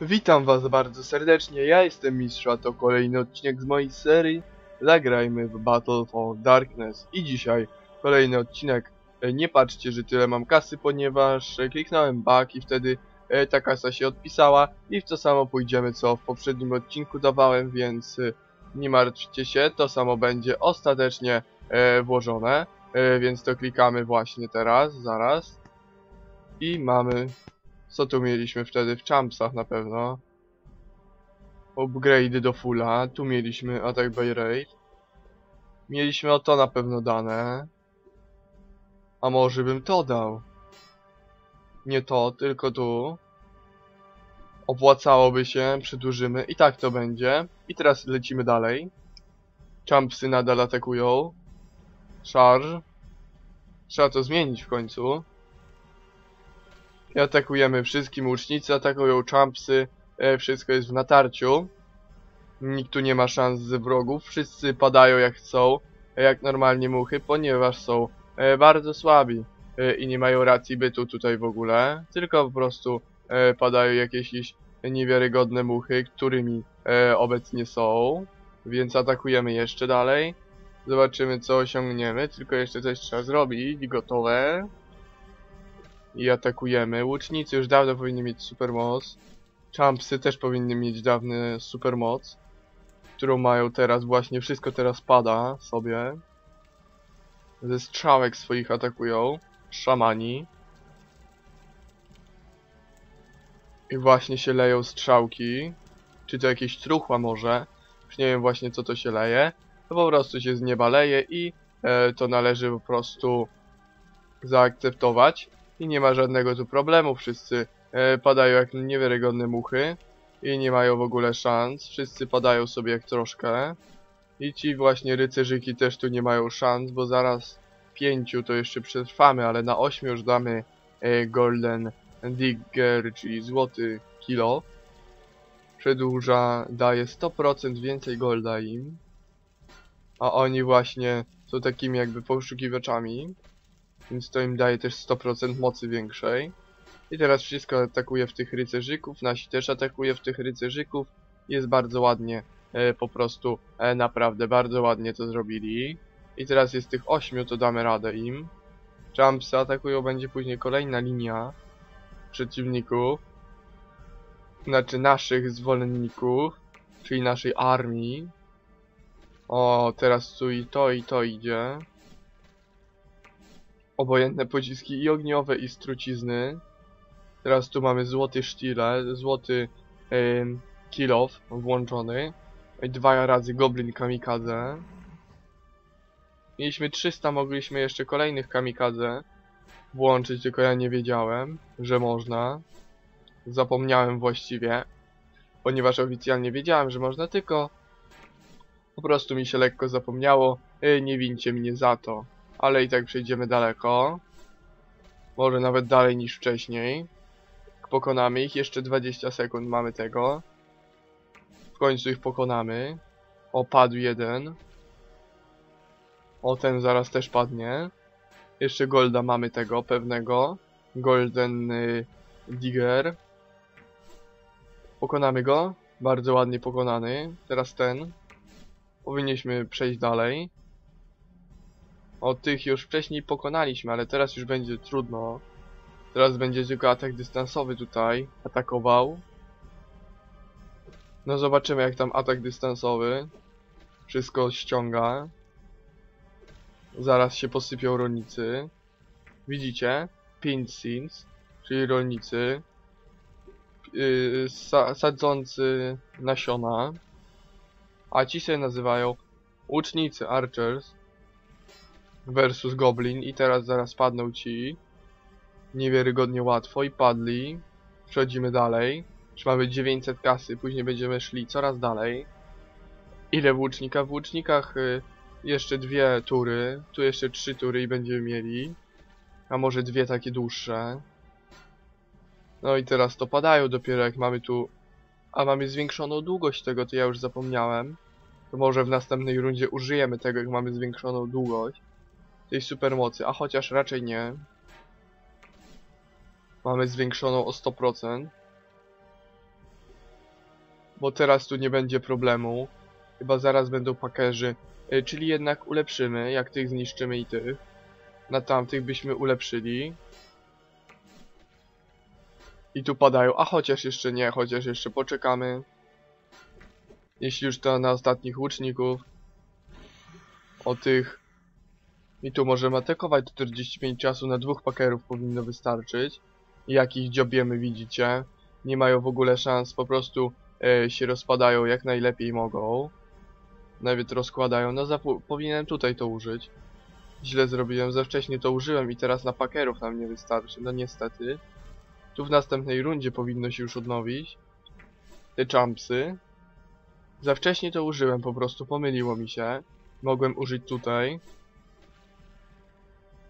Witam was bardzo serdecznie, ja jestem Mistrz, a to kolejny odcinek z mojej serii. Zagrajmy w Battle for Darkness. I dzisiaj kolejny odcinek. E, Nie patrzcie, że tyle mam kasy, ponieważ e, kliknąłem back i wtedy e, ta kasa się odpisała. I w to samo pójdziemy co w poprzednim odcinku dawałem, więc nie martwcie się, to samo będzie ostatecznie włożone, więc to klikamy właśnie teraz, zaraz. I mamy co tu mieliśmy wtedy? W Champsach na pewno. Upgrade do fulla. Tu mieliśmy attack by rate. Mieliśmy o to na pewno dane. A może bym to dał? Nie to, tylko tu. Opłacałoby się, przedłużymy. I tak to będzie. I teraz lecimy dalej. Champsy nadal atakują. Charge. Trzeba to zmienić w końcu. I atakujemy wszystkim, łucznicy atakują champsy, e, wszystko jest w natarciu. Nikt tu nie ma szans ze wrogów, wszyscy padają jak chcą, jak normalnie muchy, ponieważ są e, bardzo słabi e, i nie mają racji bytu tutaj w ogóle, tylko po prostu e, padają jakieś niewiarygodne muchy, którymi e, obecnie są. Więc atakujemy jeszcze dalej. Zobaczymy co osiągniemy, tylko jeszcze coś trzeba zrobić, gotowe i atakujemy. Łucznicy już dawno powinni mieć supermoc. Champsy też powinny mieć dawny supermoc, którą mają teraz właśnie. Wszystko teraz pada sobie. Ze strzałek swoich atakują. Szamani. I właśnie się leją strzałki. Czy to jakieś truchła może? Już nie wiem właśnie co to się leje. To po prostu się z nieba leje i e, to należy po prostu zaakceptować i nie ma żadnego tu problemu, wszyscy e, padają jak niewiarygodne muchy. I nie mają w ogóle szans, wszyscy padają sobie jak troszkę. I ci właśnie rycerzyki też tu nie mają szans, bo zaraz pięciu to jeszcze przetrwamy, ale na ośmiu już damy e, Golden Digger, czyli złoty kilo. Przedłuża, daje 100% więcej golda im. A oni właśnie są takimi jakby poszukiwaczami więc to im daje też 100% mocy większej. I teraz wszystko atakuje w tych rycerzyków, nasi też atakuje w tych rycerzyków. Jest bardzo ładnie, e, po prostu e, naprawdę bardzo ładnie to zrobili. I teraz jest tych 8, to damy radę im. Jumpsy atakują, będzie później kolejna linia przeciwników. Znaczy naszych zwolenników, czyli naszej armii. O, teraz tu i to i to idzie obojętne pociski i ogniowe i strucizny. Teraz tu mamy złoty sztile, złoty ym, kill off włączony. Dwa razy goblin kamikadze. Mieliśmy 300, mogliśmy jeszcze kolejnych kamikadze włączyć, tylko ja nie wiedziałem, że można. Zapomniałem właściwie, ponieważ oficjalnie wiedziałem, że można, tylko po prostu mi się lekko zapomniało. Yy, nie wincie mnie za to ale i tak przejdziemy daleko. Może nawet dalej niż wcześniej. Pokonamy ich, jeszcze 20 sekund mamy tego. W końcu ich pokonamy. O, padł jeden. O, ten zaraz też padnie. Jeszcze Golda mamy tego, pewnego. Golden y, Digger. Pokonamy go. Bardzo ładnie pokonany. Teraz ten. Powinniśmy przejść dalej. O tych już wcześniej pokonaliśmy, ale teraz już będzie trudno. Teraz będzie tylko atak dystansowy tutaj atakował. No zobaczymy jak tam atak dystansowy. Wszystko ściąga. Zaraz się posypią rolnicy. Widzicie? 5 scenes, czyli rolnicy. Yy, sa sadzący nasiona. A ci się nazywają łucznicy, archers versus Goblin i teraz zaraz padną ci. Niewiarygodnie łatwo i padli. Przechodzimy dalej. Już mamy 900 kasy, później będziemy szli coraz dalej. Ile włócznika? W włócznikach y, jeszcze dwie tury. Tu jeszcze trzy tury i będziemy mieli. A może dwie takie dłuższe. No i teraz to padają dopiero jak mamy tu... A mamy zwiększoną długość tego, to ja już zapomniałem. To może w następnej rundzie użyjemy tego, jak mamy zwiększoną długość tej supermocy, a chociaż raczej nie. Mamy zwiększoną o 100%. bo teraz tu nie będzie problemu. Chyba zaraz będą pakerzy. E, czyli jednak ulepszymy, jak tych zniszczymy i tych. Na tamtych byśmy ulepszyli. I tu padają, a chociaż jeszcze nie, chociaż jeszcze poczekamy. Jeśli już to na ostatnich łuczników. O tych. I tu możemy atakować 45 czasu na dwóch pakerów powinno wystarczyć. Jak ich dziobiemy widzicie. Nie mają w ogóle szans, po prostu e, się rozpadają jak najlepiej mogą. Nawet rozkładają, no powinienem tutaj to użyć. Źle zrobiłem, za wcześnie to użyłem i teraz na pakerów nam nie wystarczy, no niestety. Tu w następnej rundzie powinno się już odnowić. Te jumpsy. Za wcześnie to użyłem po prostu, pomyliło mi się. Mogłem użyć tutaj.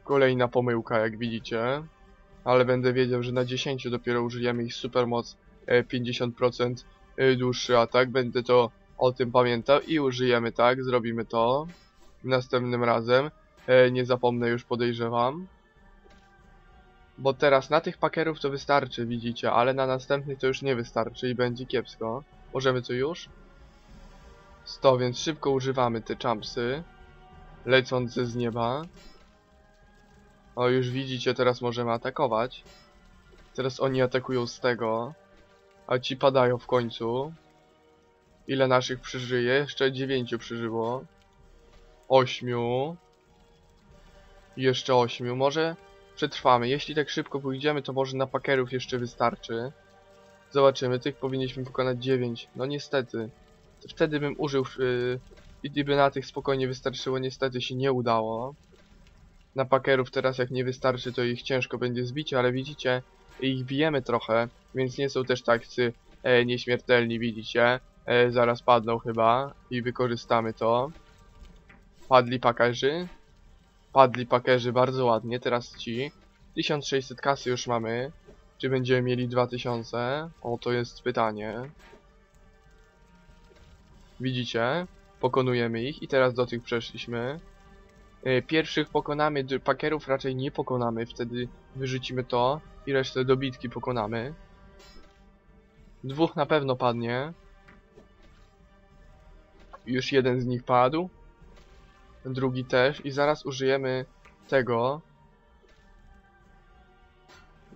Kolejna pomyłka, jak widzicie. Ale będę wiedział, że na 10 dopiero użyjemy ich supermoc e, 50% e, dłuższy atak. Będę to o tym pamiętał i użyjemy tak, zrobimy to. Następnym razem. E, nie zapomnę już, podejrzewam. Bo teraz na tych pakerów to wystarczy, widzicie, ale na następnych to już nie wystarczy i będzie kiepsko. Możemy to już? 100, więc szybko używamy te jumpsy. Lecące z nieba. O, już widzicie, teraz możemy atakować. Teraz oni atakują z tego. A ci padają w końcu. Ile naszych przeżyje? Jeszcze 9 przeżyło. 8. Jeszcze 8. Może przetrwamy. Jeśli tak szybko pójdziemy, to może na pakerów jeszcze wystarczy. Zobaczymy. Tych powinniśmy pokonać 9. No niestety. Wtedy bym użył... Yy, I gdyby na tych spokojnie wystarczyło, niestety się nie udało. Na pakerów teraz jak nie wystarczy, to ich ciężko będzie zbić, ale widzicie, ich bijemy trochę, więc nie są też tacy e, nieśmiertelni, widzicie. E, zaraz padną chyba i wykorzystamy to. Padli pakerzy. Padli pakerzy bardzo ładnie, teraz ci. 1600 kasy już mamy. Czy będziemy mieli 2000? O, to jest pytanie. Widzicie? Pokonujemy ich i teraz do tych przeszliśmy. E, Pierwszych pokonamy, pakerów raczej nie pokonamy, wtedy wyrzucimy to i resztę dobitki pokonamy. Dwóch na pewno padnie. Już jeden z nich padł. Drugi też i zaraz użyjemy tego.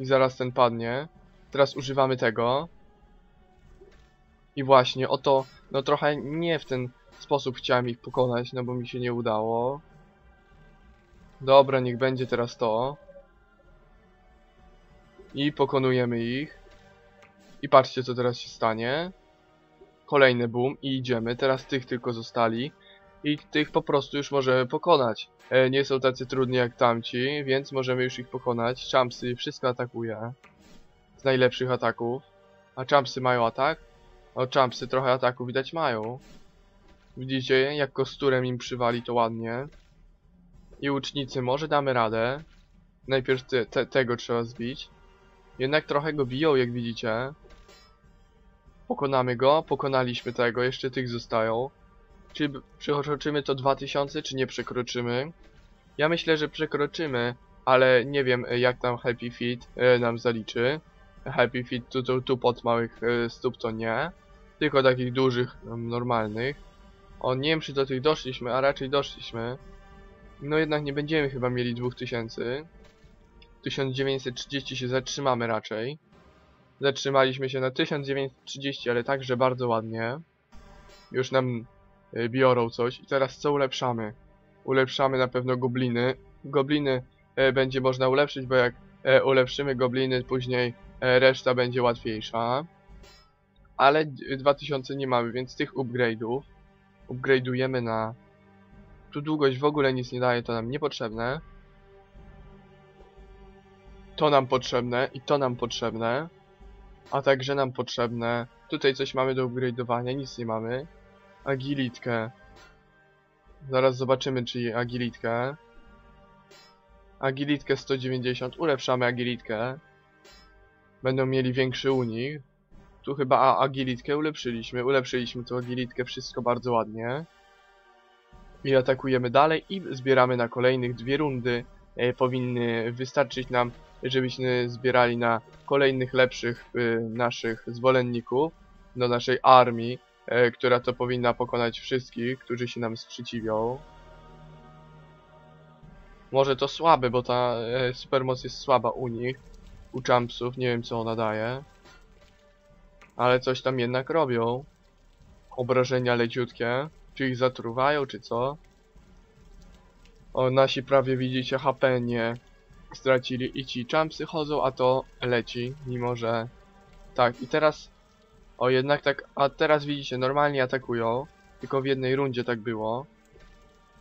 I zaraz ten padnie. Teraz używamy tego. I właśnie, oto, no trochę nie w ten sposób chciałem ich pokonać, no bo mi się nie udało. Dobra, niech będzie teraz to. I pokonujemy ich. I patrzcie co teraz się stanie. Kolejny boom i idziemy. Teraz tych tylko zostali. I tych po prostu już możemy pokonać. E, nie są tacy trudni jak tamci, więc możemy już ich pokonać. Champsy wszystko atakuje. Z najlepszych ataków. A Champsy mają atak? O, Champsy trochę ataku widać mają. Widzicie, jak kosturem im przywali to ładnie. I łucznicy, może damy radę. Najpierw te, te, tego trzeba zbić. Jednak trochę go biją, jak widzicie. Pokonamy go, pokonaliśmy tego, jeszcze tych zostają. Czy przekroczymy to 2000, czy nie przekroczymy? Ja myślę, że przekroczymy, ale nie wiem jak tam Happy Feet e, nam zaliczy. Happy Feet tu, tu, tu pod małych e, stóp to nie. Tylko takich dużych, em, normalnych. O, nie wiem czy do tych doszliśmy, a raczej doszliśmy. No jednak nie będziemy chyba mieli 2000. 1930 się zatrzymamy raczej. Zatrzymaliśmy się na 1930, ale także bardzo ładnie. Już nam y, biorą coś. I teraz co ulepszamy? Ulepszamy na pewno gobliny. Gobliny e, będzie można ulepszyć, bo jak e, ulepszymy gobliny, później e, reszta będzie łatwiejsza. Ale d- 2000 nie mamy, więc tych upgrade'ów upgrade'ujemy na... Tu długość w ogóle nic nie daje, to nam niepotrzebne. To nam potrzebne i to nam potrzebne. A także nam potrzebne. Tutaj coś mamy do upgrade'owania, nic nie mamy. Agilitkę. Zaraz zobaczymy, czy agilitkę. Agilitkę 190, ulepszamy agilitkę. Będą mieli większy unik. Tu chyba a, agilitkę ulepszyliśmy, ulepszyliśmy tu agilitkę, wszystko bardzo ładnie. I atakujemy dalej i zbieramy na kolejnych dwie rundy. E, powinny wystarczyć nam, żebyśmy zbierali na kolejnych lepszych y, naszych zwolenników. do naszej armii, e, która to powinna pokonać wszystkich, którzy się nam sprzeciwią. Może to słabe, bo ta e, supermoc jest słaba u nich, u Champsów, nie wiem co ona daje. Ale coś tam jednak robią. Obrażenia leciutkie. Czy ich zatruwają, czy co? O, nasi prawie widzicie HP nie stracili i ci Champsy chodzą, a to leci, mimo że... Tak, i teraz... O, jednak tak... A teraz widzicie, normalnie atakują. Tylko w jednej rundzie tak było.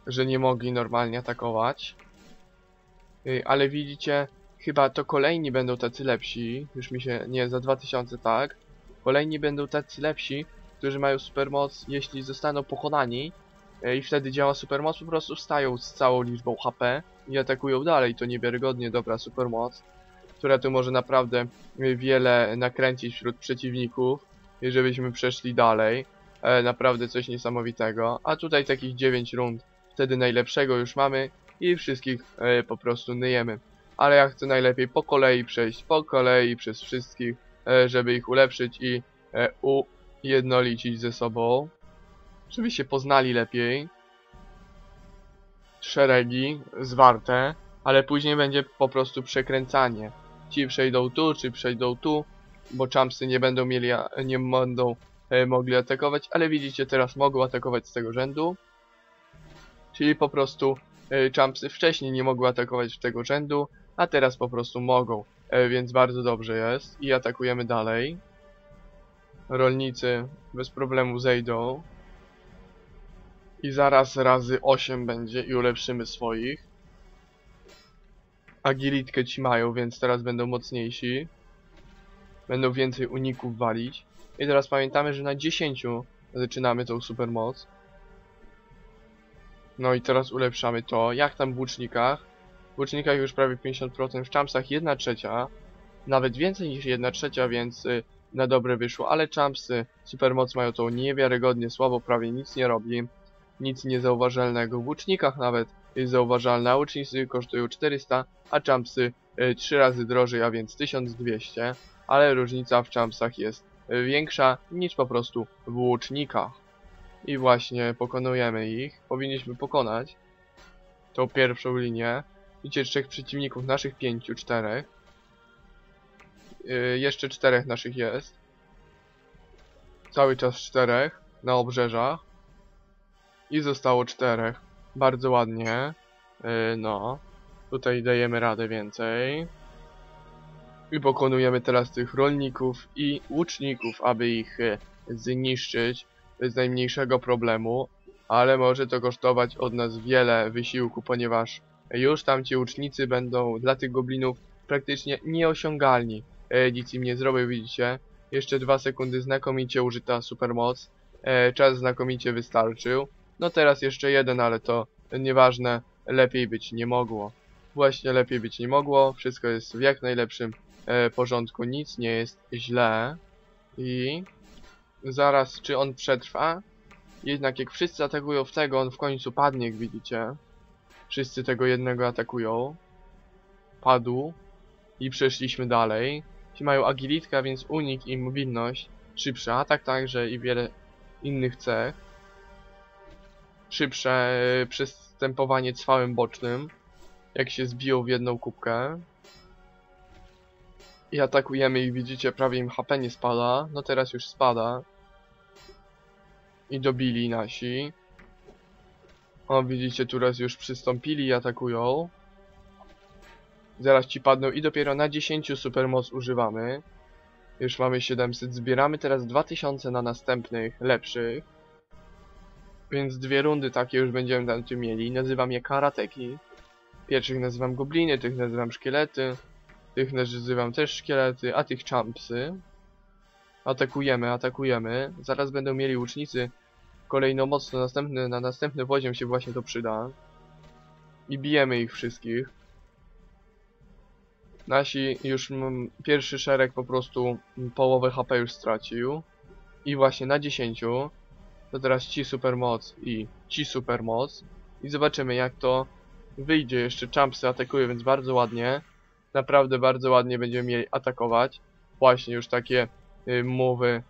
Że nie mogli normalnie atakować. Yy, ale widzicie, chyba to kolejni będą tacy lepsi. Już mi się... Nie, za 2000 tak. Kolejni będą tacy lepsi, którzy mają supermoc, jeśli zostaną pokonani. yy, I wtedy działa supermoc, po prostu wstają z całą liczbą HP i atakują dalej. To niewiarygodnie dobra supermoc, która tu może naprawdę y, wiele nakręcić wśród przeciwników, żebyśmy przeszli dalej. E, naprawdę coś niesamowitego. A tutaj takich 9 rund, wtedy najlepszego już mamy i wszystkich e, po prostu nyjemy. Ale ja chcę najlepiej po kolei przejść, po kolei przez wszystkich, e, żeby ich ulepszyć i e, ujednolicić ze sobą. Żeby się poznali lepiej szeregi zwarte, ale później będzie po prostu przekręcanie. Ci przejdą tu, czy przejdą tu, bo Champsy nie będą mieli, nie będą e, mogli atakować, ale widzicie, teraz mogą atakować z tego rzędu. Czyli po prostu e, Champsy wcześniej nie mogły atakować z tego rzędu, a teraz po prostu mogą, e, więc bardzo dobrze jest. I atakujemy dalej. Rolnicy bez problemu zejdą. I zaraz razy 8 będzie i ulepszymy swoich. Agilitkę ci mają, więc teraz będą mocniejsi. Będą więcej uników walić. I teraz pamiętamy, że na 10 zaczynamy tą supermoc. No i teraz ulepszamy to. Jak tam w łucznikach? W łucznikach już prawie 50%, w champsach 1 trzecia. Nawet więcej niż 1 trzecia, więc y, na dobre wyszło. Ale champsy supermoc mają tą niewiarygodnie słabo, prawie nic nie robi nic niezauważalnego. W łucznikach nawet jest zauważalne, łucznicy kosztują 400, a champsy y, 3 razy drożej, a więc 1200, ale różnica w champsach jest y, większa niż po prostu w łucznikach. I właśnie pokonujemy ich. Powinniśmy pokonać tą pierwszą linię. Widzicie, trzech przeciwników, naszych pięciu, czterech. Yy, jeszcze czterech naszych jest. Cały czas czterech na obrzeżach. I zostało czterech. Bardzo ładnie. Yy, no. Tutaj dajemy radę więcej. I pokonujemy teraz tych rolników i łuczników, aby ich e, zniszczyć bez najmniejszego problemu. Ale może to kosztować od nas wiele wysiłku, ponieważ już tamci łucznicy będą dla tych goblinów praktycznie nieosiągalni. E, nic im nie zrobię, widzicie? Jeszcze dwa sekundy znakomicie użyta supermoc. E, czas znakomicie wystarczył. No teraz jeszcze jeden, ale to nieważne. Lepiej być nie mogło. Właśnie lepiej być nie mogło. Wszystko jest w jak najlepszym e, porządku. Nic nie jest źle. I zaraz, czy on przetrwa? Jednak jak wszyscy atakują w tego, on w końcu padnie, jak widzicie. Wszyscy tego jednego atakują. Padł. I przeszliśmy dalej. Ci mają agilitkę, więc unik i mobilność. Szybszy atak także i wiele innych cech. Szybsze e, przystępowanie cwałem bocznym. Jak się zbiją w jedną kubkę. I atakujemy ich, widzicie, prawie im HP nie spada. No teraz już spada. I dobili nasi. O, widzicie, tu raz już przystąpili i atakują. Zaraz ci padną i dopiero na 10 supermoc używamy. Już mamy 700, zbieramy teraz 2000 na następnych, lepszych. Więc dwie rundy takie już będziemy tam tu mieli. Nazywam je karateki. Pierwszych nazywam gobliny, tych nazywam szkielety. Tych nazywam też szkielety, a tych champsy. Atakujemy, atakujemy. Zaraz będą mieli łucznicy kolejno mocno. Następny, na następny poziom się właśnie to przyda. I bijemy ich wszystkich. Nasi już pierwszy szereg po prostu połowę HP już stracił. I właśnie na 10 to teraz ci supermoc i ci supermoc. I zobaczymy jak to wyjdzie. Jeszcze Champsy atakuje, więc bardzo ładnie. Naprawdę bardzo ładnie będziemy mieli atakować. Właśnie już takie y, mowy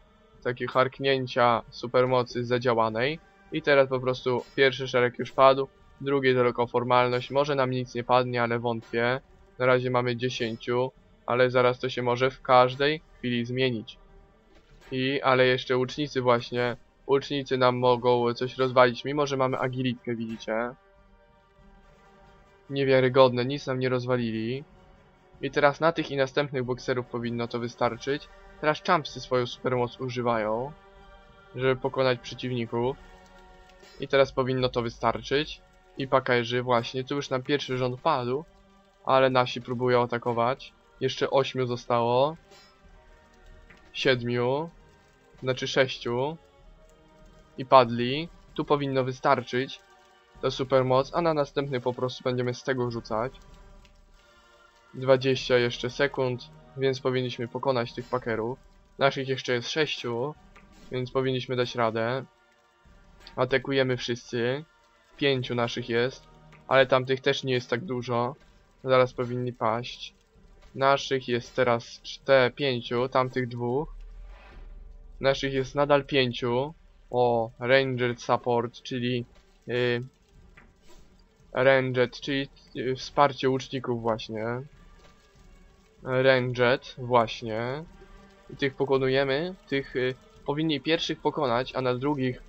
takie harknięcia supermocy zadziałanej. I teraz po prostu pierwszy szereg już padł, drugi to tylko formalność. Może nam nic nie padnie, ale wątpię. Na razie mamy 10, ale zaraz to się może w każdej chwili zmienić. I, ale jeszcze łucznicy właśnie, łucznicy nam mogą coś rozwalić, mimo że mamy agilitkę, widzicie? Niewiarygodne, nic nam nie rozwalili. I teraz na tych i następnych bokserów powinno to wystarczyć. Teraz Champsy swoją supermoc używają, żeby pokonać przeciwników. I teraz powinno to wystarczyć. I pakerzy właśnie, tu już nam pierwszy rząd padł, ale nasi próbują atakować. Jeszcze ośmiu zostało. Siedmiu. Znaczy sześciu. I padli. Tu powinno wystarczyć. To supermoc, a na następny po prostu będziemy z tego rzucać. 20 jeszcze sekund, więc powinniśmy pokonać tych pakerów. Naszych jeszcze jest 6, więc powinniśmy dać radę. Atakujemy wszyscy. Pięciu naszych jest, ale tamtych też nie jest tak dużo. Zaraz powinni paść. Naszych jest teraz 4, 5, tamtych dwóch. Naszych jest nadal pięciu. O, Ranger Support, czyli yy, Ranget, czyli yy, wsparcie łuczników właśnie. Ranget, właśnie. I tych pokonujemy. Tych y, powinni pierwszych pokonać, a na drugich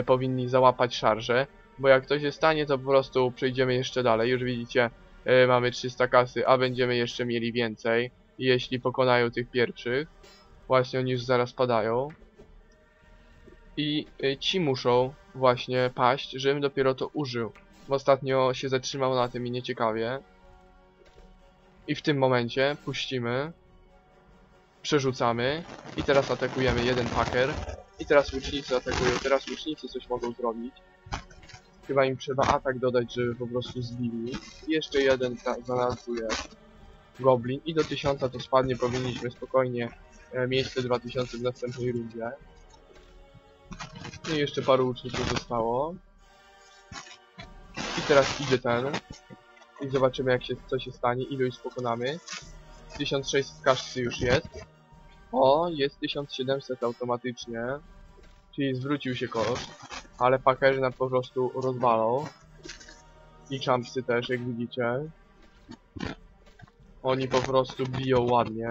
y, powinni załapać szarże. Bo jak to się stanie, to po prostu przejdziemy jeszcze dalej. Już widzicie, y, mamy 300 kasy, a będziemy jeszcze mieli więcej. Jeśli pokonają tych pierwszych. Właśnie oni już zaraz padają. I y, ci muszą właśnie paść, żebym dopiero to użył. Ostatnio się zatrzymał na tym i nieciekawie. I w tym momencie puścimy. Przerzucamy. I teraz atakujemy jeden haker. I teraz łucznicy atakują. Teraz łucznicy coś mogą zrobić. Chyba im trzeba atak dodać, żeby po prostu zbili. I jeszcze jeden zanalazuje goblin. I do 1000 to spadnie. Powinniśmy spokojnie e, mieć te 2000 w następnej rundzie. No i jeszcze paru łuczników zostało. I teraz idzie ten. I zobaczymy jak się, co się stanie, ilu już pokonamy. 1600 kaszcy już jest. O, jest 1700 automatycznie. Czyli zwrócił się koszt. Ale pakerzy nam po prostu rozwalą. I champsy też, jak widzicie. Oni po prostu biją ładnie.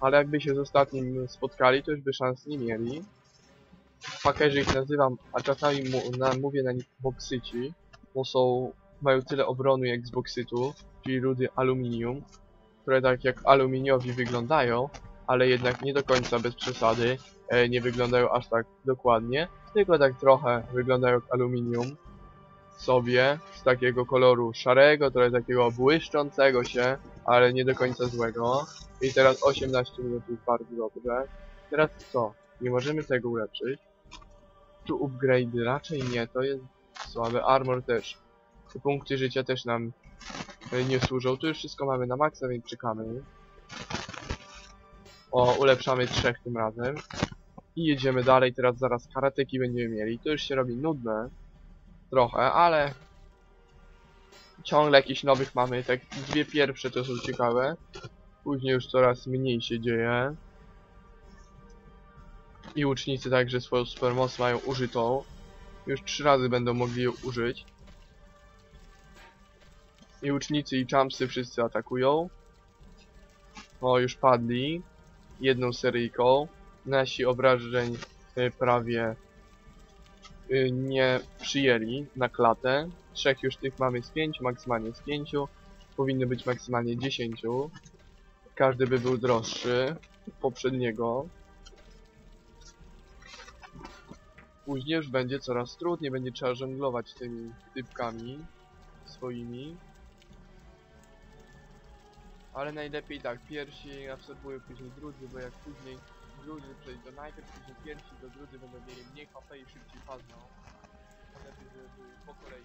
Ale jakby się z ostatnim spotkali, to już by szans nie mieli. Pakerzy ich nazywam, a czasami mu, na, mówię na nich boksyci, bo są mają tyle obrony jak z boksytu, czyli rudy aluminium, które tak jak aluminiowi wyglądają, ale jednak nie do końca bez przesady, e, nie wyglądają aż tak dokładnie, tylko tak trochę wyglądają jak aluminium sobie, z takiego koloru szarego, trochę takiego błyszczącego się, ale nie do końca złego. I teraz 18 minut jest bardzo dobrze. Teraz co? Nie możemy tego ulepszyć. Tu upgrade raczej nie, to jest słabe. Armor też. Te punkty życia też nam e, nie służą. Tu już wszystko mamy na maksa, więc czekamy. O, ulepszamy trzech tym razem. I jedziemy dalej, teraz zaraz karateki będziemy mieli. To już się robi nudne. Trochę, ale... Ciągle jakichś nowych mamy, tak dwie pierwsze to są ciekawe. Później już coraz mniej się dzieje. I łucznicy także swoją supermoc mają użytą. Już trzy razy będą mogli ją użyć. I łucznicy i champsy wszyscy atakują. O, już padli. Jedną seryjką. Nasi obrażeń y, prawie y, nie przyjęli na klatę. Trzech już tych mamy z pięciu, maksymalnie z pięciu. Powinny być maksymalnie dziesięciu. Każdy by był droższy poprzedniego. Później już będzie coraz trudniej, będzie trzeba żonglować tymi typkami swoimi. Ale najlepiej tak, pierwsi absorbują później drudzy, bo jak później drudzy przejdą najpierw, później pierwsi do drudzy będą mieli mniej HP i szybciej padną. Lepiej, żeby po kolei.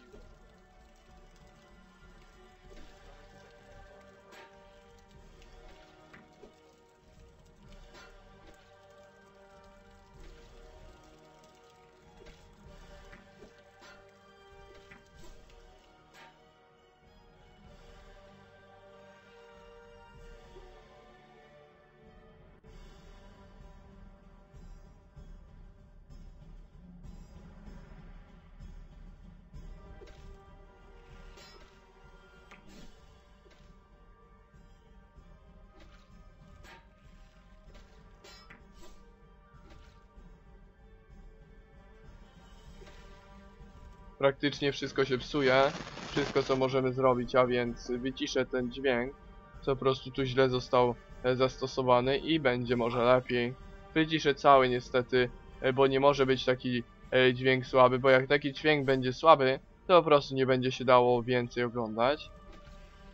Praktycznie wszystko się psuje, wszystko co możemy zrobić, a więc wyciszę ten dźwięk, co po prostu tu źle został e, zastosowany i będzie może lepiej. Wyciszę cały niestety, e, bo nie może być taki e, dźwięk słaby, bo jak taki dźwięk będzie słaby, to po prostu nie będzie się dało więcej oglądać.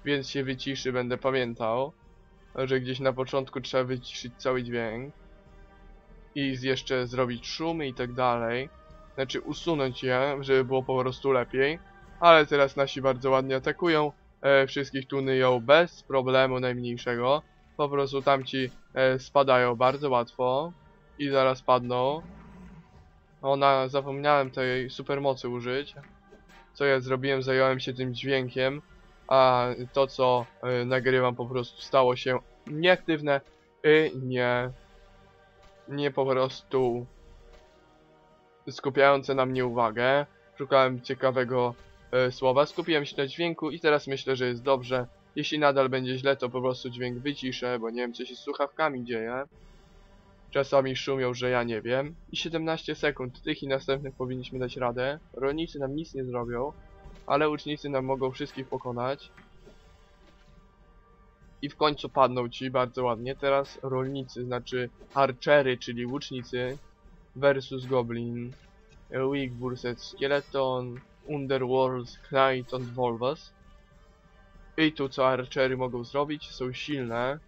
Więc się wyciszy, będę pamiętał, że gdzieś na początku trzeba wyciszyć cały dźwięk i jeszcze zrobić szumy i tak dalej. Znaczy usunąć je, żeby było po prostu lepiej. Ale teraz nasi bardzo ładnie atakują. E, wszystkich tu nyją bez problemu najmniejszego. Po prostu tamci e, spadają bardzo łatwo. I zaraz padną. Ona, zapomniałem tej supermocy użyć. Co ja zrobiłem, zająłem się tym dźwiękiem. A to co e, nagrywam po prostu stało się nieaktywne i nie nie po prostu skupiające na mnie uwagę. Szukałem ciekawego e, słowa, skupiłem się na dźwięku i teraz myślę, że jest dobrze. Jeśli nadal będzie źle, to po prostu dźwięk wyciszę, bo nie wiem co się z słuchawkami dzieje. Czasami szumią, że ja nie wiem. I 17 sekund, tych i następnych powinniśmy dać radę. Rolnicy nam nic nie zrobią, ale łucznicy nam mogą wszystkich pokonać. I w końcu padną ci bardzo ładnie. Teraz rolnicy, znaczy archery, czyli łucznicy versus goblin. Weak versus skeleton. Underworld, Knight and Volvas. I tu co archery mogą zrobić, są silne.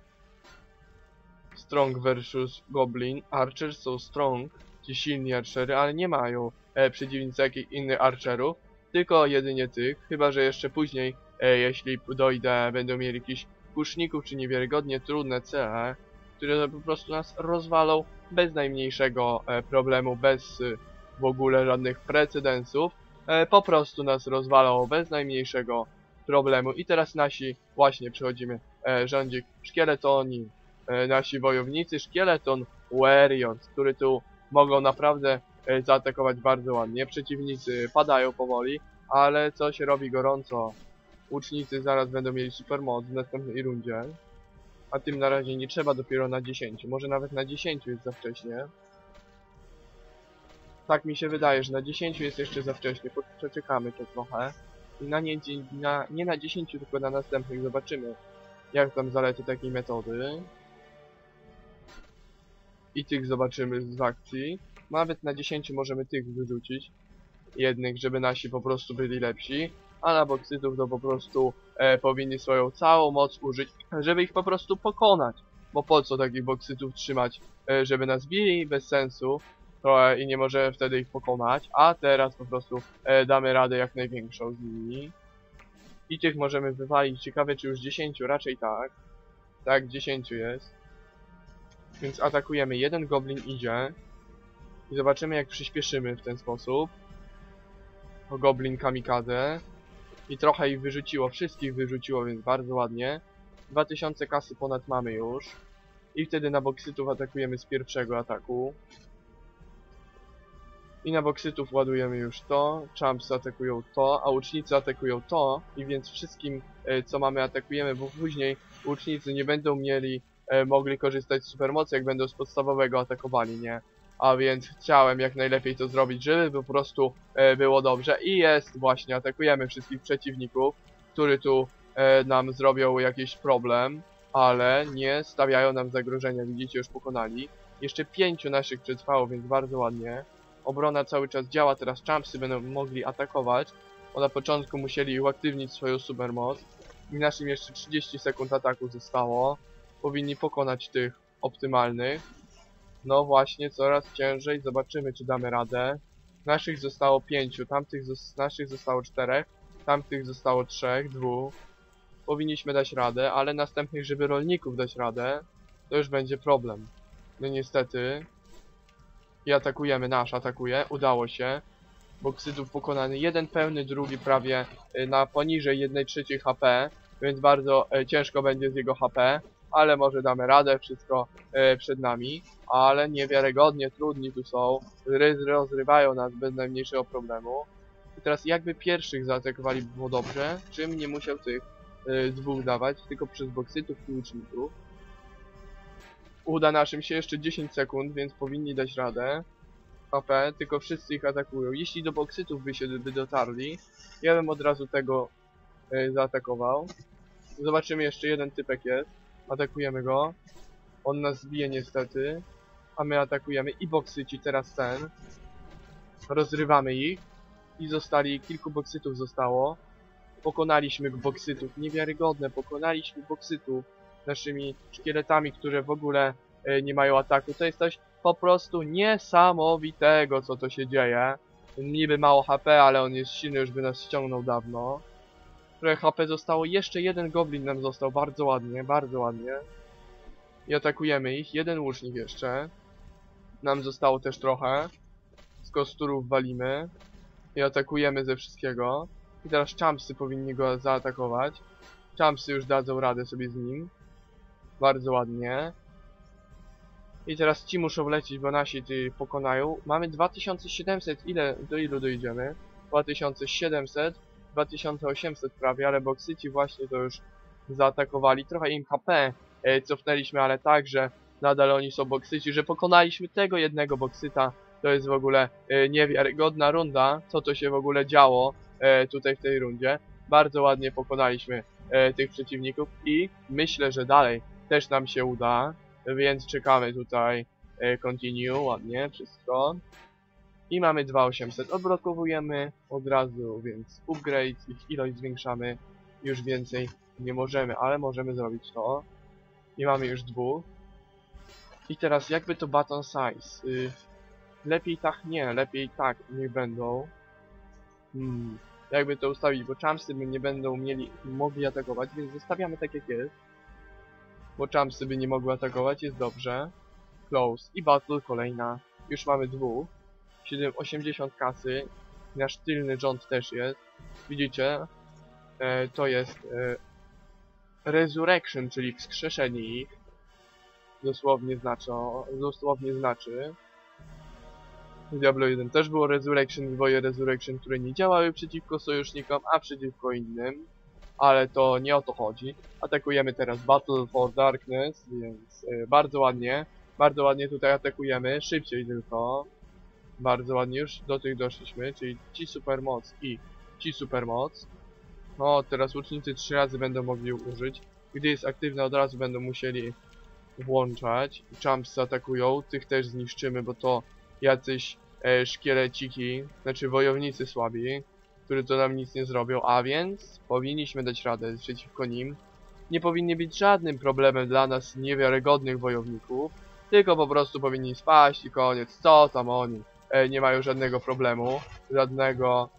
Strong versus Goblin. Archers są strong, ci silni archery, ale nie mają e, przeciwnicy jakich innych archerów, tylko jedynie tych, chyba że jeszcze później, e, jeśli dojdę, będą mieli jakichś kuszników czy niewiarygodnie trudne cele, które po prostu nas rozwalą bez najmniejszego e, problemu, bez e, w ogóle żadnych precedensów, e, po prostu nas rozwalą bez najmniejszego problemu. I teraz nasi, właśnie przechodzimy, rządzik szkieletoni, nasi wojownicy szkieleton warriors, który tu mogą naprawdę zaatakować bardzo ładnie. Przeciwnicy padają powoli, ale coś robi gorąco. Łucznicy zaraz będą mieli super moc w następnej rundzie. A tym na razie nie trzeba dopiero na 10. Może nawet na 10 jest za wcześnie. Tak mi się wydaje, że na 10 jest jeszcze za wcześnie. Po- Przeczekamy to trochę. I na nie, na, nie na 10, tylko na następnych zobaczymy, jak tam zalety takiej metody. I tych zobaczymy z akcji. Nawet na 10 możemy tych wyrzucić. Jednych, żeby nasi po prostu byli lepsi. A na boksytów to po prostu e, powinni swoją całą moc użyć, żeby ich po prostu pokonać. Bo po co takich boksytów trzymać, e, żeby nas bili bez sensu to, e, i nie możemy wtedy ich pokonać. A teraz po prostu e, damy radę jak największą z nimi. I tych możemy wywalić. Ciekawe czy już 10, raczej tak. Tak, 10 jest. Więc atakujemy. Jeden goblin idzie. I zobaczymy jak przyspieszymy w ten sposób. Goblin kamikaze. I trochę ich wyrzuciło. Wszystkich wyrzuciło, więc bardzo ładnie. 2000 kasy ponad mamy już. I wtedy na boksytów atakujemy z pierwszego ataku. I na boksytów ładujemy już to, champs atakują to, a łucznicy atakują to i więc wszystkim e, co mamy atakujemy, bo później łucznicy nie będą mieli, e, mogli korzystać z supermocy jak będą z podstawowego atakowali, nie? A więc chciałem jak najlepiej to zrobić, żeby po prostu e, było dobrze i jest właśnie, atakujemy wszystkich przeciwników, którzy tu e, nam zrobią jakiś problem, ale nie stawiają nam zagrożenia, widzicie już pokonali. Jeszcze pięciu naszych przetrwało, więc bardzo ładnie. Obrona cały czas działa, teraz champsy będą mogli atakować, bo na początku musieli uaktywnić swoją supermoc. I naszym jeszcze 30 sekund ataku zostało. Powinni pokonać tych optymalnych. No właśnie, coraz ciężej, zobaczymy czy damy radę. Naszych zostało 5, tamtych zos naszych zostało 4, tamtych zostało 3, 2. Powinniśmy dać radę, ale następnych, żeby rolników dać radę, to już będzie problem. No niestety, i atakujemy, nasz atakuje, udało się. Boksydów pokonany, jeden pełny, drugi prawie y, na poniżej 1 trzeciej HP, więc bardzo y, ciężko będzie z jego HP, ale może damy radę, wszystko y, przed nami, ale niewiarygodnie trudni tu są, Ry- rozrywają nas bez najmniejszego problemu. I teraz jakby pierwszych zaatakowali by było dobrze, czym nie musiał tych y, dwóch dawać, tylko przez boksytów i łuczników. Uda naszym się jeszcze 10 sekund, więc powinni dać radę. HP, tylko wszyscy ich atakują. Jeśli do boksytów by się by dotarli, ja bym od razu tego e, zaatakował. Zobaczymy, jeszcze jeden typek jest. Atakujemy go. On nas zbije niestety. A my atakujemy i boksyci, teraz ten. Rozrywamy ich. I zostali, kilku boksytów zostało. Pokonaliśmy boksytów, niewiarygodne, pokonaliśmy boksytów naszymi szkieletami, które w ogóle e, nie mają ataku. To jest coś po prostu niesamowitego, co to się dzieje. Niby mało HP, ale on jest silny, już by nas ściągnął dawno. Trochę HP zostało, jeszcze jeden goblin nam został, bardzo ładnie, bardzo ładnie. I atakujemy ich, jeden łucznik jeszcze. Nam zostało też trochę. Z kosturów walimy. I atakujemy ze wszystkiego. I teraz Champsy powinni go zaatakować. Champsy już dadzą radę sobie z nim. Bardzo ładnie. I teraz ci muszą lecieć, bo nasi ty pokonają. Mamy 2700, ile, do ilu dojdziemy? 2700, 2800 prawie, ale boksyci właśnie to już zaatakowali. Trochę im HP e, cofnęliśmy, ale tak, że nadal oni są boksyci, że pokonaliśmy tego jednego boksyta. To jest w ogóle e, niewiarygodna runda, co to się w ogóle działo e, tutaj w tej rundzie. Bardzo ładnie pokonaliśmy e, tych przeciwników i myślę, że dalej też nam się uda, więc czekamy tutaj e, continue, ładnie, wszystko. I mamy 2800, odblokowujemy od razu, więc upgrade, ich ilość zwiększamy, już więcej nie możemy, ale możemy zrobić to. I mamy już dwóch. I teraz jakby to button size? Y, lepiej tak nie, lepiej tak niech będą. Hmm, jakby to ustawić, bo champsy by nie będą mieli, mogli atakować, więc zostawiamy tak jak jest. Bo champsy by nie mogły atakować, jest dobrze. Close i battle kolejna. Już mamy dwóch. 7, 80 kasy. Nasz tylny rząd też jest. Widzicie? E, to jest e, Resurrection, czyli wskrzeszenie ich. Dosłownie znaczy, dosłownie znaczy. Diablo 1 też było Resurrection, dwoje Resurrection, które nie działały przeciwko sojusznikom, a przeciwko innym. Ale to nie o to chodzi. Atakujemy teraz Battle for Darkness, więc e, bardzo ładnie. Bardzo ładnie tutaj atakujemy, szybciej tylko. Bardzo ładnie już do tych doszliśmy, czyli ci supermoc i ci supermoc. No, teraz łucznicy trzy razy będą mogli użyć. Gdy jest aktywna, od razu będą musieli włączać. Jumps atakują, tych też zniszczymy, bo to jacyś e, szkieleciki, znaczy wojownicy słabi, którzy to nam nic nie zrobią, a więc powinniśmy dać radę przeciwko nim. Nie powinni być żadnym problemem dla nas niewiarygodnych wojowników, tylko po prostu powinni spaść i koniec. Co tam oni? E, nie mają żadnego problemu, żadnego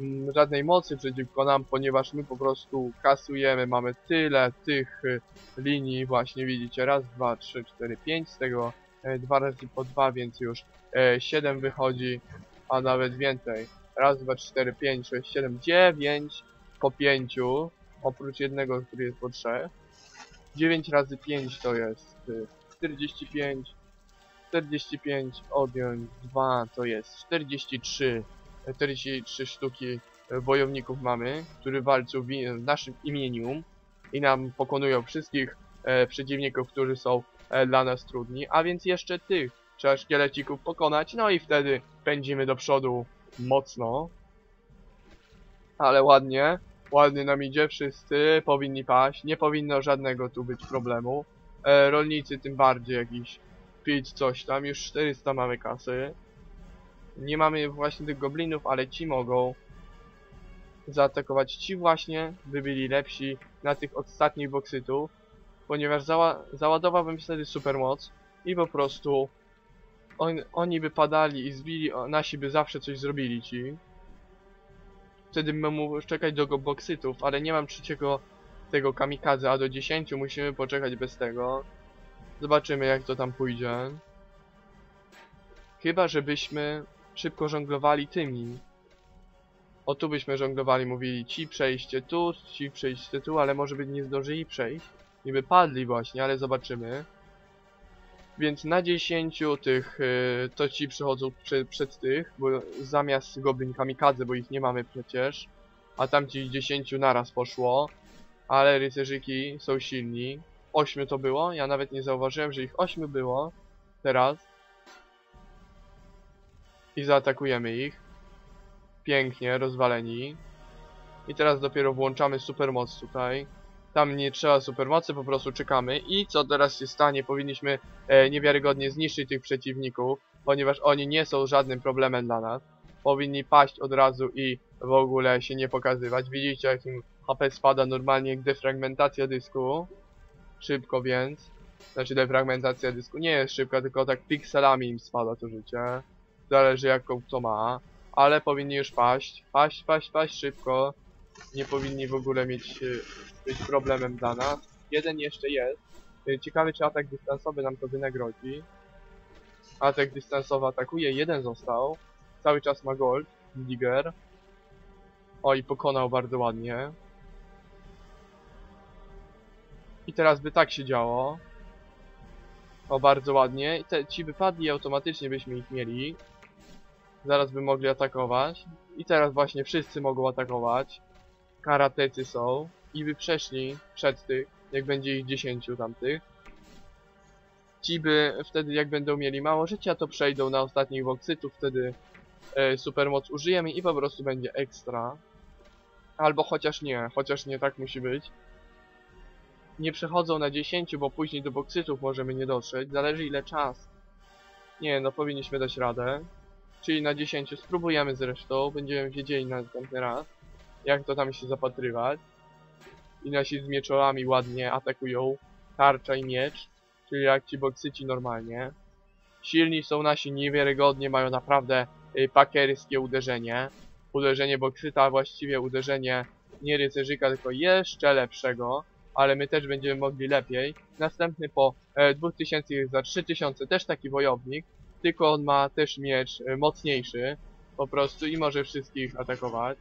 mm, żadnej mocy przeciwko nam, ponieważ my po prostu kasujemy, mamy tyle tych y, linii, właśnie widzicie, raz, dwa, trzy, cztery, pięć, z tego e, dwa razy po dwa, więc już e, siedem wychodzi, a nawet więcej. Raz, dwa, cztery, pięć, sześć, siedem, dziewięć po pięciu, oprócz jednego, który jest po trzech. 9 razy 5 to jest y, 45, 45 odjąć 2 to jest 43, 43 sztuki e, wojowników mamy, którzy walczą w, w naszym imieniu i nam pokonują wszystkich e, przeciwników, którzy są e, dla nas trudni, a więc jeszcze tych trzeba szkielecików pokonać, no i wtedy pędzimy do przodu mocno. Ale ładnie, ładnie nam idzie, wszyscy powinni paść, nie powinno żadnego tu być problemu. E, rolnicy tym bardziej jakiś pić coś tam, już 400 mamy kasy. Nie mamy właśnie tych goblinów, ale ci mogą zaatakować. Ci właśnie by byli lepsi na tych ostatnich boksytów, ponieważ zała załadowałbym wtedy supermoc i po prostu on, oni by padali i zbili, nasi by zawsze coś zrobili ci. Wtedy bym mógł czekać do boksytów, ale nie mam trzeciego tego kamikaze, a do 10 musimy poczekać bez tego. Zobaczymy jak to tam pójdzie. Chyba, żebyśmy szybko żonglowali tymi. O tu byśmy żonglowali, mówili ci przejście tu, ci przejście tu, ale może by nie zdążyli przejść. Niby padli właśnie, ale zobaczymy. Więc na 10 tych, y, to ci przychodzą prze, przed tych, bo zamiast goblin kamikadze, bo ich nie mamy przecież. A tamci 10 naraz poszło. Ale rycerzyki są silni. Ośmiu to było, ja nawet nie zauważyłem, że ich ośmiu było. Teraz. I zaatakujemy ich. Pięknie, rozwaleni. I teraz dopiero włączamy supermoc tutaj. Tam nie trzeba supermocy, po prostu czekamy. I co teraz się stanie? Powinniśmy e, niewiarygodnie zniszczyć tych przeciwników, ponieważ oni nie są żadnym problemem dla nas. Powinni paść od razu i w ogóle się nie pokazywać. Widzicie jakim HP spada normalnie jak defragmentacja dysku. Szybko więc. Znaczy defragmentacja dysku nie jest szybka, tylko tak pikselami im spada to życie. Zależy jaką to ma. Ale powinni już paść. Paść, paść, paść szybko. Nie powinni w ogóle mieć, y, być problemem dla nas. Jeden jeszcze jest. Y, Ciekawy czy atak dystansowy nam to wynagrodzi. Atak dystansowy atakuje, jeden został. Cały czas ma gold, Digger. O i pokonał bardzo ładnie. I teraz by tak się działo. O, bardzo ładnie. I te, ci by padli automatycznie byśmy ich mieli. Zaraz by mogli atakować. I teraz właśnie wszyscy mogą atakować. Karatecy są. I by przeszli przed tych, jak będzie ich 10 tamtych. Ci by wtedy, jak będą mieli mało życia, to przejdą na ostatnich wokcytów, wtedy e, supermoc użyjemy i po prostu będzie ekstra. Albo chociaż nie, chociaż nie tak musi być. Nie przechodzą na 10, bo później do boksytów możemy nie dotrzeć. Zależy ile czas. Nie, no powinniśmy dać radę. Czyli na 10 spróbujemy zresztą, będziemy wiedzieli na następny raz, jak to tam się zapatrywać. I nasi z mieczolami ładnie atakują tarcza i miecz, czyli jak ci boksyci normalnie. Silni są nasi niewiarygodnie, mają naprawdę y, pakerskie uderzenie. Uderzenie boksyta, właściwie uderzenie nie rycerzyka, tylko jeszcze lepszego. Ale my też będziemy mogli lepiej. Następny po e, 2000 jest za 3000, też taki wojownik. Tylko on ma też miecz e, mocniejszy. Po prostu i może wszystkich atakować.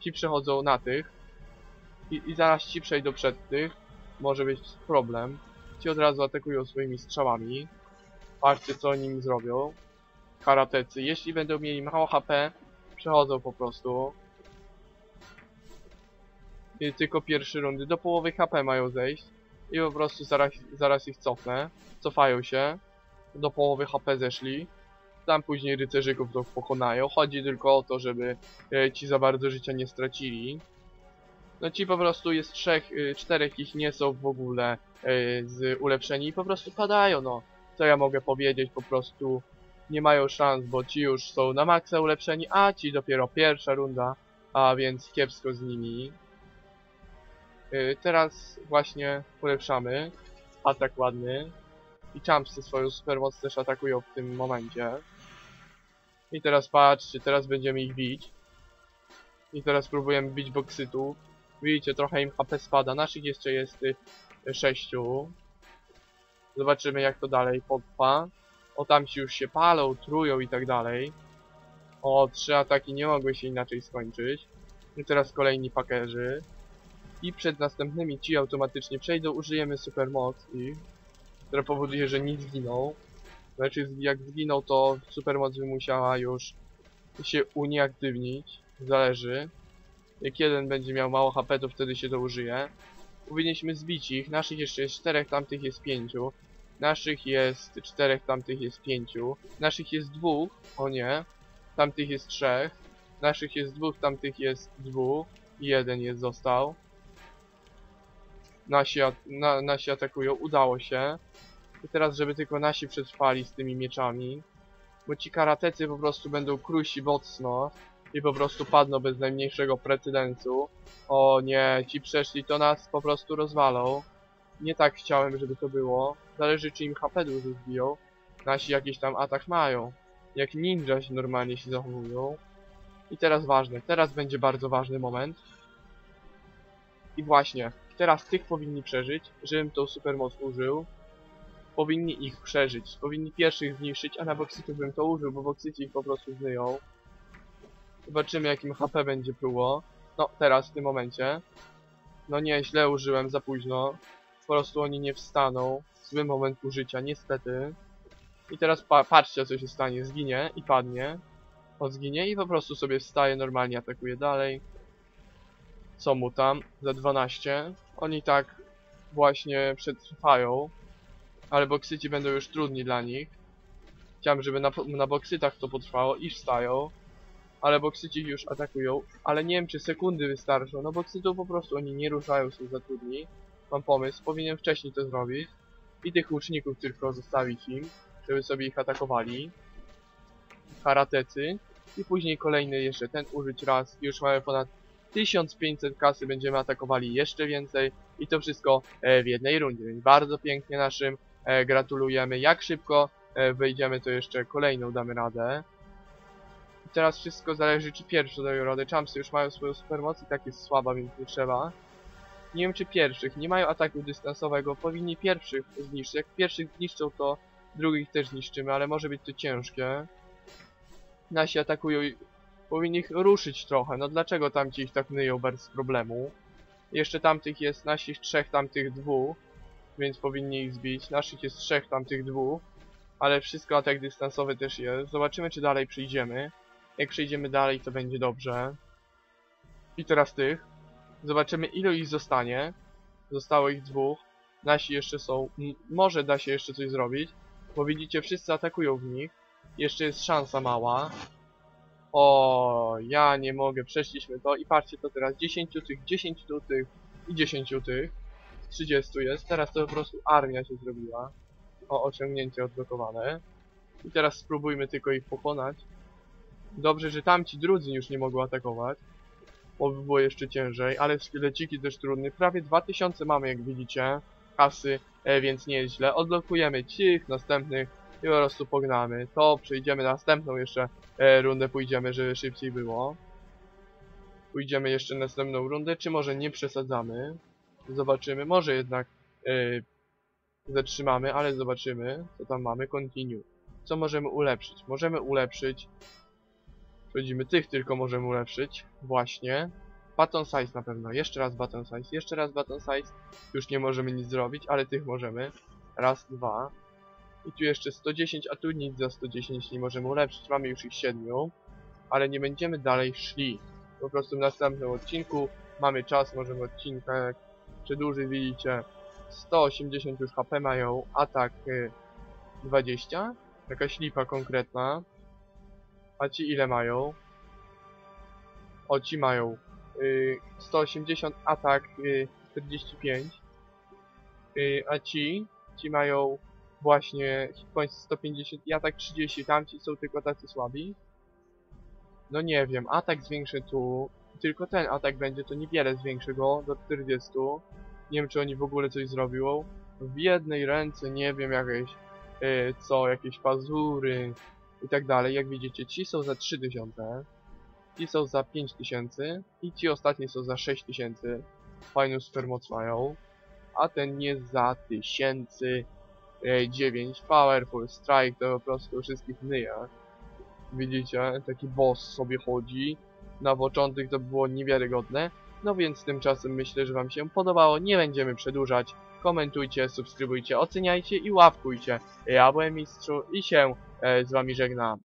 Ci przechodzą na tych. I, I zaraz ci przejdą przed tych. Może być problem. Ci od razu atakują swoimi strzałami. Patrzcie co oni im zrobią. Karatecy. Jeśli będą mieli mało HP, przechodzą po prostu. I tylko pierwsze rundy. Do połowy HP mają zejść. I po prostu zaraz, zaraz ich cofnę. Cofają się. Do połowy HP zeszli. Tam później rycerzyków to pokonają. Chodzi tylko o to, żeby e, ci za bardzo życia nie stracili. No ci po prostu jest trzech, e, czterech ich nie są w ogóle e, z ulepszeni i po prostu padają, no. Co ja mogę powiedzieć, po prostu nie mają szans, bo ci już są na maksa ulepszeni, a ci dopiero pierwsza runda, a więc kiepsko z nimi. Y, Teraz właśnie ulepszamy. Atak ładny. I Champsy swoją supermoc też atakują w tym momencie. I teraz patrzcie, teraz będziemy ich bić. I teraz próbujemy bić boksytów. Widzicie, trochę im HP spada. Naszych jeszcze jest y, sześciu. Zobaczymy jak to dalej potrwa. O, tamci już się palą, trują i tak dalej. O, trzy ataki nie mogły się inaczej skończyć. I teraz kolejni pakerzy i przed następnymi ci automatycznie przejdą, użyjemy supermoc i która powoduje, że nic zginął. Znaczy jak zginął to supermoc by musiała już się unieaktywnić. Zależy. Jak jeden będzie miał mało HP to wtedy się to użyje. Powinniśmy zbić ich. Naszych jeszcze jest czterech, tamtych jest pięciu. Naszych jest czterech, tamtych jest pięciu. Naszych jest dwóch. O nie. Tamtych jest trzech. Naszych jest dwóch, tamtych jest dwóch. I jeden jest został nasi, na, nasi atakują, udało się. I teraz, żeby tylko nasi przetrwali z tymi mieczami. Bo ci karatecy po prostu będą krusi mocno. I po prostu padną bez najmniejszego precedensu. O nie, ci przeszli, to nas po prostu rozwalą. Nie tak chciałem, żeby to było. Zależy, czy im HP dużo zbiją. Nasi jakiś tam atak mają. Jak ninja się normalnie się zachowują. I teraz ważne, teraz będzie bardzo ważny moment. I właśnie, teraz tych powinni przeżyć, żebym tą supermoc użył. Powinni ich przeżyć, powinni pierwszych zniszczyć, a na boksytów bym to użył, bo boksyci ich po prostu znyją. Zobaczymy jakim HP będzie pluło. No, teraz, w tym momencie. No nie, źle użyłem, za późno. Po prostu oni nie wstaną. Zły moment użycia, niestety. I teraz pa patrzcie co się stanie, zginie i padnie. O, zginie i po prostu sobie wstaje, normalnie atakuje dalej. Co mu tam? Za 12. Oni tak właśnie przetrwają. Ale boksyci będą już trudni dla nich. Chciałem, żeby na, na boksytach to potrwało i wstają. Ale boksyci już atakują. Ale nie wiem, czy sekundy wystarczą. No boksytów po prostu oni nie ruszają, są za trudni. Mam pomysł, powinien wcześniej to zrobić. I tych łuczników tylko zostawić im, żeby sobie ich atakowali. Karatecy. I później kolejny jeszcze ten użyć raz. Już mamy ponad 1500 kasy, będziemy atakowali jeszcze więcej. I to wszystko e, w jednej rundzie, więc bardzo pięknie naszym e, gratulujemy. Jak szybko e, wejdziemy, to jeszcze kolejną damy radę. Teraz wszystko zależy, czy pierwszy dają radę. Champsy już mają swoją supermoc i tak jest słaba, więc nie trzeba. Nie wiem, czy pierwszych. Nie mają ataku dystansowego. Powinni pierwszych zniszczyć. Jak pierwszych zniszczą, to drugich też zniszczymy, ale może być to ciężkie. Nasi atakują powinni ich ruszyć trochę. No dlaczego tamci ich tak nyją bez problemu? Jeszcze tamtych jest naszych trzech, tamtych dwóch, więc powinni ich zbić. Naszych jest trzech, tamtych dwóch, ale wszystko atak dystansowy też jest. Zobaczymy, czy dalej przyjdziemy. Jak przejdziemy dalej, to będzie dobrze. I teraz tych. Zobaczymy, ilu ich zostanie. Zostało ich dwóch. Nasi jeszcze są. M może da się jeszcze coś zrobić. Bo widzicie, wszyscy atakują w nich. Jeszcze jest szansa mała. O, ja nie mogę, przeszliśmy to i patrzcie to teraz, 10 tych, 10 tu tych i 10 tych, 30 jest, teraz to po prostu armia się zrobiła. O, osiągnięcie odblokowane. I teraz spróbujmy tylko ich pokonać. Dobrze, że tamci drudzy już nie mogą atakować, bo by było jeszcze ciężej, ale szkieleciki też trudny. Prawie 2000 mamy, jak widzicie, kasy, e, więc nie jest źle. Odblokujemy tych, następnych i po prostu pognamy. To przejdziemy następną jeszcze e, rundę, pójdziemy, żeby szybciej było. Pójdziemy jeszcze następną rundę, czy może nie przesadzamy. Zobaczymy, może jednak e, zatrzymamy, ale zobaczymy, co tam mamy. Continue. Co możemy ulepszyć? Możemy ulepszyć. Przechodzimy tych tylko możemy ulepszyć. Właśnie. Baton size na pewno. Jeszcze raz baton size. Jeszcze raz baton size. Już nie możemy nic zrobić, ale tych możemy. Raz, dwa. I tu jeszcze 110, a tu nic za 110 nie możemy ulepszyć. Mamy już ich 7. Ale nie będziemy dalej szli. Po prostu w następnym odcinku mamy czas, możemy odcinek przedłużyć, widzicie. 180 już HP mają, atak y, 20. Jakaś lipa konkretna. A ci ile mają? O, ci mają y, 180, atak y, 45. Y, a ci, ci mają właśnie hitpoints 150 i atak 30, tamci są tylko tacy słabi. No nie wiem, atak zwiększę tu, tylko ten atak będzie, to niewiele zwiększy go do 40. Nie wiem, czy oni w ogóle coś zrobią. W jednej ręce, nie wiem, jakieś, yy, co, jakieś pazury i tak dalej. Jak widzicie, ci są za 3000, ci są za 5000 i ci ostatni są za 6000. Fajną supermoc mają. A ten jest za 1009. Powerful Strike to po prostu wszystkich myja. Widzicie, taki boss sobie chodzi. Na początek to było niewiarygodne. No więc tymczasem myślę, że wam się podobało. Nie będziemy przedłużać. Komentujcie, subskrybujcie, oceniajcie i łapkujcie. Ja byłem mistrzu i się e, z wami żegnam.